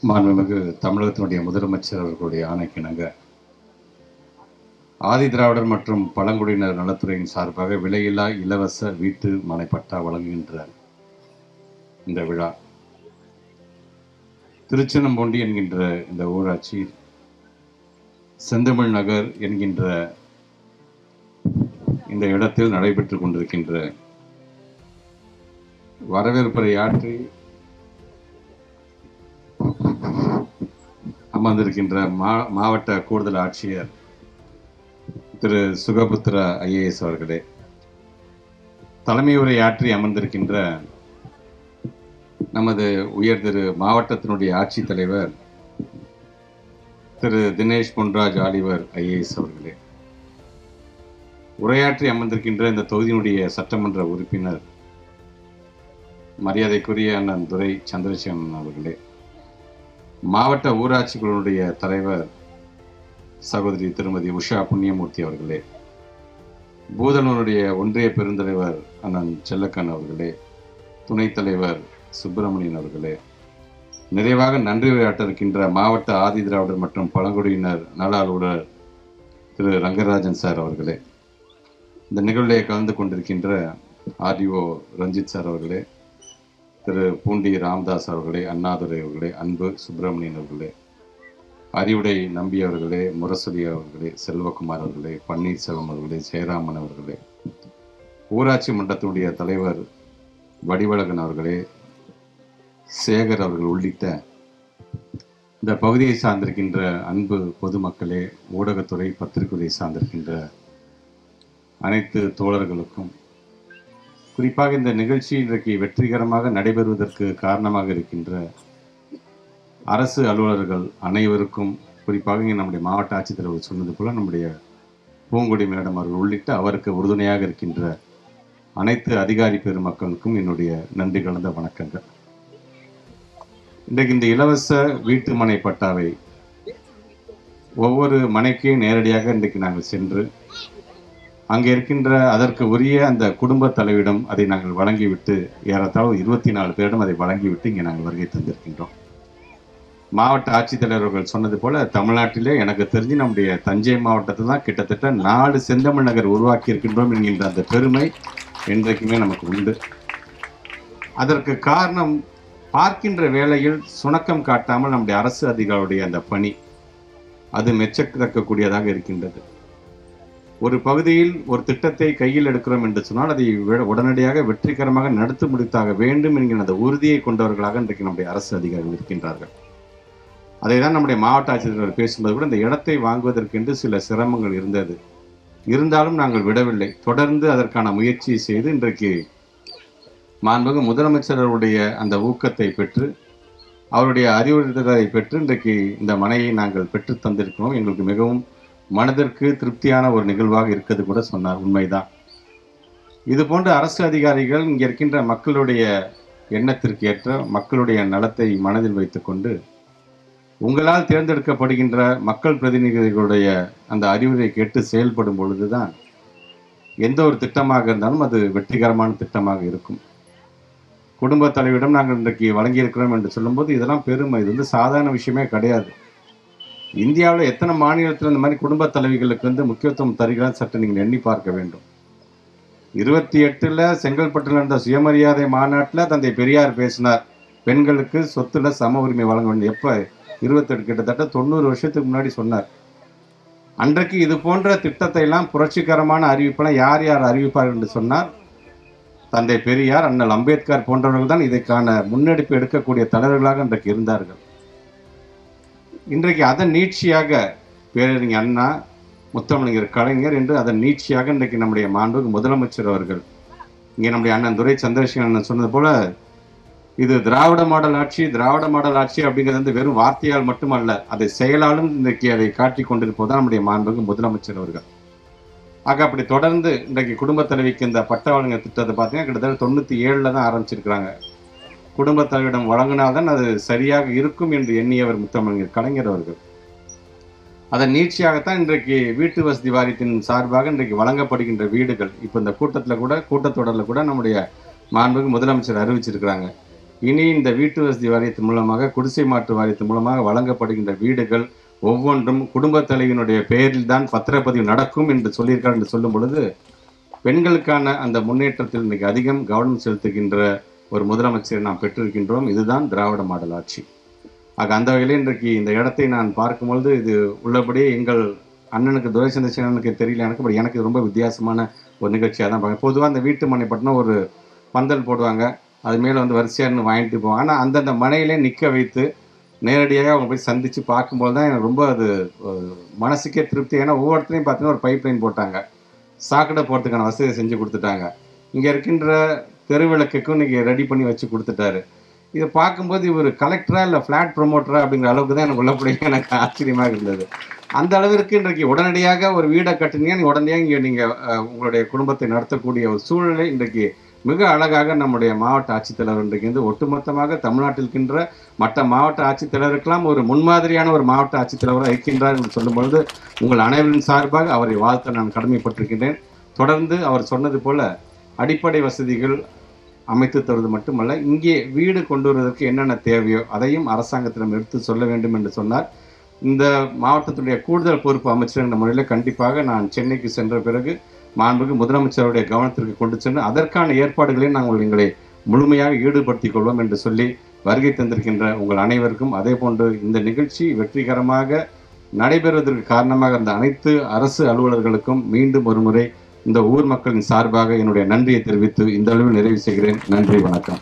மாண்புமிகு தமிழகத்தினுடைய முதலமைச்சர் அவர்களுடைய ஆணைக்கிணங்க. ஆதி திராவிடர் மற்றும் பழங்குடியினர் நலத்துறையின் சார்பாக விலையில்லா இலவச வீட்டு மனைப்பட்டா வழங்குகின்ற இந்த விழா. திருச்சினம்பொண்டி என்கின்ற இந்த ஊராட்சி செந்தமிழ் நகர் என்கின்ற இந்த இடத்தில் நடைபெற்று கொண்டிருக்கின்ற வரவேற்பரை ஆற்றி அமர்ந்திருக்கின்ற மா மாவட்ட கூடுதல் ஆட்சியர் திரு சுகபுத்ரா ஐஏஎஸ் அவர்களே தலைமை உரை ஆற்றி அமர்ந்திருக்கின்ற நமது உயர் திரு மாவட்டத்தினுடைய ஆட்சித்தலைவர் திரு தினேஷ் பொன்ராஜ் ஆலிவர் ஐஏஎஸ் அவர்களே. உரையாற்றி அமர்ந்திருக்கின்ற இந்த தொகுதியினுடைய சட்டமன்ற உறுப்பினர் மரியாதைக்குரிய அண்ணன் துரை சந்திரசேகரன் அவர்களே. மாவட்ட ஊராட்சிகளுடைய தலைவர் சகோதரி திருமதி உஷா புண்ணியமூர்த்தி அவர்களே பூதனூருடைய ஒன்றிய பெருந்தலைவர் அண்ணன் செல்லக்கன் அவர்களே துணைத் தலைவர் சுப்பிரமணியன் அவர்களே நிறைவாக நன்றி உரையாற்ற இருக்கின்ற மாவட்ட ஆதி திராவிடர் மற்றும் பழங்குடியினர் நல அலுவலர் திரு ரங்கராஜன் சார் அவர்களே இந்த நிகழ்விலே கலந்து கொண்டிருக்கின்ற ஆர்டிஓ ரஞ்சித் சார் அவர்களே திரு பூண்டி ராமதாஸ் அவர்களே அண்ணாதுரை அவர்களே அன்பு சுப்பிரமணியன் அவர்களே அறிவுடை நம்பி அவர்களே முரசொலி அவர்களே செல்வகுமார் அவர்களே பன்னீர்செல்வம் அவர்களே ஜெயராமன் அவர்களே ஊராட்சி மன்றத்தினுடைய தலைவர் வடிவழகன் அவர்களே சேகர் அவர்கள் உள்ளிட்ட இந்த பகுதியை சார்ந்திருக்கின்ற அன்பு பொதுமக்களே ஊடகத்துறை பத்திரிகை சார்ந்திருக்கின்ற அனைத்து தோழர்களுக்கும் குறிப்பாக இந்த நிகழ்ச்சி இன்றைக்கு வெற்றிகரமாக நடைபெறுவதற்கு காரணமாக இருக்கின்ற அரசு அலுவலர்கள் அனைவருக்கும் குறிப்பாக இங்கே நம்முடைய மாவட்ட ஆட்சித்தலைவர் சொன்னது போல் நம்முடைய பூங்குடி மேடம் அவர்கள் உள்ளிட்ட அவருக்கு உறுதுணையாக இருக்கின்ற அனைத்து அதிகாரி பெருமக்களுக்கும் என்னுடைய நன்றி கலந்த வணக்கங்கள். இன்றைக்கு இந்த இலவச வீட்டு மனை பட்டாவை ஒவ்வொரு மனைக்கும் நேரடியாக இன்றைக்கு நாங்கள் சென்று அங்கே இருக்கின்ற அதற்கு உரிய அந்த குடும்ப தலைவிடம் அதை நாங்கள் வழங்கிவிட்டு ஏறத்தாழ இருபத்தி நாலு பேரிடம் அதை வழங்கிவிட்டு இங்கே நாங்கள் வருகை தந்திருக்கின்றோம். மாவட்ட ஆட்சித்தலைவர்கள் சொன்னது போல தமிழ்நாட்டிலே எனக்கு தெரிஞ்சு நம்முடைய தஞ்சை மாவட்டத்தில் தான் கிட்டத்தட்ட நாலு செந்தமிழ் நகர் உருவாக்கி இருக்கின்றோம் என்கின்ற அந்த பெருமை என்றைக்குமே நமக்கு உண்டு. அதற்கு காரணம் பார்க்கின்ற வேளையில் சுணக்கம் காட்டாமல் நம்முடைய அரசு அதிகாரியுடைய அந்த பணி அது மெச்சக்கத்தக்கக்கூடியதாக இருக்கின்றது. ஒரு பகுதியில் ஒரு திட்டத்தை கையில் எடுக்கிறோம் என்று சொன்னால் அதை உடனடியாக வெற்றிகரமாக நடத்தி முடித்தாக வேண்டும் என்கிற அந்த உறுதியை கொண்டவர்களாக இன்றைக்கு நம்முடைய அரசு அதிகாரிகள் இருக்கின்றார்கள். அதை தான் நம்முடைய மாவட்ட ஆட்சியர்கள் பேசும்போது கூட இந்த இடத்தை வாங்குவதற்கென்று சில சிரமங்கள் இருந்தது. இருந்தாலும் நாங்கள் விடவில்லை. தொடர்ந்து அதற்கான முயற்சியை செய்து இன்றைக்கு மாண்புமிகு முதலமைச்சருடைய அந்த ஊக்கத்தை பெற்று அவருடைய அறிவுறுத்தலை பெற்று இன்றைக்கு இந்த மனையை நாங்கள் பெற்று தந்திருக்கிறோம். எங்களுக்கு மிகவும் மனதிற்கு திருப்தியான ஒரு நிகழ்வாக இருக்கிறது கூட சொன்னார். உண்மைதான். இது போன்ற அரசு அதிகாரிகள் இங்கே இருக்கின்ற மக்களுடைய எண்ணத்திற்கு ஏற்ற மக்களுடைய நலத்தை மனதில் வைத்துக்கொண்டு உங்களால் தேர்ந்தெடுக்கப்படுகின்ற மக்கள் பிரதிநிதிகளுடைய அந்த அறிவுரை கேட்டு செயல்படும் பொழுதுதான் எந்த ஒரு திட்டமாக இருந்தாலும் அது வெற்றிகரமான திட்டமாக இருக்கும். குடும்ப தலைவரிடம் நாங்கள் இன்றைக்கு வழங்கியிருக்கிறோம் என்று சொல்லும்போது இதெல்லாம் பெருமை. இது வந்து சாதாரண விஷயமே கிடையாது. இந்தியாவில் எத்தனை மாநிலத்தில் இந்த மாதிரி குடும்ப தலைவிகளுக்கு வந்து முக்கியத்துவம் தருகிறார் சற்று நீங்கள் எண்ணி பார்க்க வேண்டும். இருபத்தி எட்டில் செங்கல்பட்டில் நடந்த சுயமரியாதை மாநாட்டில் தந்தை பெரியார் பேசினார். பெண்களுக்கு சொத்துல சம உரிமை வழங்க வேண்டும். எப்போ? இருபத்தெட்டு கிட்டத்தட்ட தொண்ணூறு வருஷத்துக்கு முன்னாடி சொன்னார். அன்றைக்கு இது போன்ற திட்டத்தை எல்லாம் புரட்சிகரமான அறிவிப்பெல்லாம் யார் யார் அறிவிப்பார் என்று சொன்னார்? தந்தை பெரியார் அண்ணல் அம்பேத்கர் போன்றவர்கள் தான் இதற்கான முன்னெடுப்பு எடுக்கக்கூடிய தலைவர்களாக இன்றைக்கு இருந்தார்கள். இன்றைக்கு அதன் நீட்சியாக பேரறிஞர் அண்ணா முத்தமிழர் கலைஞர் என்று அதன் நீட்சியாக இன்றைக்கு நம்முடைய மாண்புக்கு முதலமைச்சர் அவர்கள் இங்கே நம்முடைய அண்ணன் துரை சந்திரசேகரன் அண்ணன் சொன்னது போல இது திராவிட மாடல் ஆட்சி திராவிட மாடல் ஆட்சி அப்படிங்கிறது வந்து வெறும் வார்த்தையால் மட்டுமல்ல அதை செயலாலும் இன்றைக்கு அதை காட்டி கொண்டிருப்பதுதான் நம்முடைய மாண்புக்கு முதலமைச்சர் அவர்கள். ஆக அப்படி தொடர்ந்து இன்றைக்கு குடும்ப தலைவிக்கு இந்த பட்ட வழங்கல் திட்டத்தை பார்த்தீங்கன்னா கிட்டத்தட்ட தொண்ணூற்றி ஏழில் தான் ஆரம்பிச்சிருக்கிறாங்க. குடும்ப வழங்கினால்தான் அது சரியாக இருக்கும் என்று எண்ணியவர் முத்தமிழர் கலைஞர் அவர்கள். அதன் நீட்சியாகத்தான் இன்றைக்கு வீட்டு வசதி வாரியத்தின் சார்பாக இன்றைக்கு வழங்கப்படுகின்ற வீடுகள். இப்போ இந்த கூட்டத்தில் கூட கூட்டத்தொடரில் கூட நம்முடைய மாண்புக்கு முதலமைச்சர் அறிவிச்சிருக்கிறாங்க. இனி இந்த வீட்டு வசதி வாரியத்தின் மூலமாக குடிசை மாற்று வாரியத்தின் மூலமாக வழங்கப்படுகின்ற வீடுகள் ஒவ்வொன்றும் குடும்பத் தலைவியினுடைய பெயரில் தான் பத்திரப்பதிவு நடக்கும் என்று சொல்லியிருக்கார் என்று சொல்லும் பொழுது பெண்களுக்கான அந்த முன்னேற்றத்தில் இன்றைக்கு அதிகம் கவனம் செலுத்துகின்ற ஒரு முதலமைச்சரை நாம் பெற்றிருக்கின்றோம். இதுதான் திராவிட மாடல் ஆட்சி. ஆக அந்த வகையில் இன்றைக்கு இந்த இடத்தை நான் பார்க்கும்பொழுது இது உள்ளபடியே எங்கள் அண்ணனுக்கு துரைசந்திரசேனனுக்கு தெரியல எனக்கு பட் எனக்கு ரொம்ப வித்தியாசமான ஒரு நிகழ்ச்சியாக தான் பார்க்க. பொதுவாக அந்த வீட்டு மனை பட்டினம் ஒரு பந்தல் போடுவாங்க. அது மேலே வந்து வரிசையாக வாங்கிட்டு போவாங்க. ஆனால் அந்தந்த மனையிலே நிற்க வைத்து நேரடியாக அவங்க போய் சந்தித்து பார்க்கும்போது தான் எனக்கு ரொம்ப அது மனசுக்கே திருப்தி. ஏன்னா ஒவ்வொருத்தரையும் பார்த்தீங்கன்னா ஒரு பைப் லைன் போட்டாங்க. சாக்கடை போகிறதுக்கான வசதியை செஞ்சு கொடுத்துட்டாங்க. இங்கே இருக்கின்ற தெருவிளக்குக்கும் இன்றைக்கி ரெடி பண்ணி வச்சு கொடுத்துட்டாரு. இதை பார்க்கும்போது இவர் கலெக்டரா இல்லை ஃப்ளாட் ப்ரொமோட்டரா அப்படிங்கிற அளவுக்கு தான் எனக்கு உள்ளபடியாக எனக்கு ஆச்சரியமாக இருந்தது. அந்த அளவிற்கு இன்றைக்கு உடனடியாக ஒரு வீடை கட்டினீங்க நீ உடனடியாக இங்கே நீங்கள் உங்களுடைய குடும்பத்தை நடத்தக்கூடிய ஒரு சூழலை இன்றைக்கு மிக அழகாக நம்முடைய மாவட்ட ஆட்சித்தலைவர் இன்றைக்கு வந்து ஒட்டுமொத்தமாக தமிழ்நாட்டில் இருக்கின்ற மற்ற மாவட்ட ஆட்சித்தலைவருக்கெல்லாம் ஒரு முன்மாதிரியான ஒரு மாவட்ட ஆட்சித்தலைவராக இருக்கின்றார் என்று சொல்லும்பொழுது உங்கள் அனைவரின் சார்பாக அவரை வாழ்த்த நான் கடமைப்பட்டிருக்கின்றேன். தொடர்ந்து அவர் சொன்னது போல அடிப்படை வசதிகள் அமைத்து தருவது மட்டுமல்ல இங்கே வீடு கொண்டு வருவதற்கு என்னென்ன தேவையோ அதையும் அரசாங்கத்திடம் எடுத்து சொல்ல வேண்டும் என்று சொன்னார். இந்த மாவட்டத்துடைய கூடுதல் பொறுப்பு அமைச்சர் என்ற முறையில் கண்டிப்பாக நான் சென்னைக்கு சென்ற பிறகு மாண்புக்கு முதலமைச்சருடைய கவனத்திற்கு கொண்டு சென்று அதற்கான ஏற்பாடுகளையும் நாங்கள் எங்களை முழுமையாக ஈடுபடுத்திக் கொள்வோம் என்று சொல்லி வருகை தந்திருக்கின்ற உங்கள் அனைவருக்கும் அதே போன்று இந்த நிகழ்ச்சி வெற்றிகரமாக நடைபெறுவதற்கு காரணமாக இருந்த அனைத்து அரசு அலுவலர்களுக்கும் மீண்டும் ஒருமுறை இந்த ஊர் மக்களின் சார்பாக என்னுடைய நன்றியை தெரிவித்து இந்த அளவில் நிறைவு செய்கிறேன். நன்றி வணக்கம்.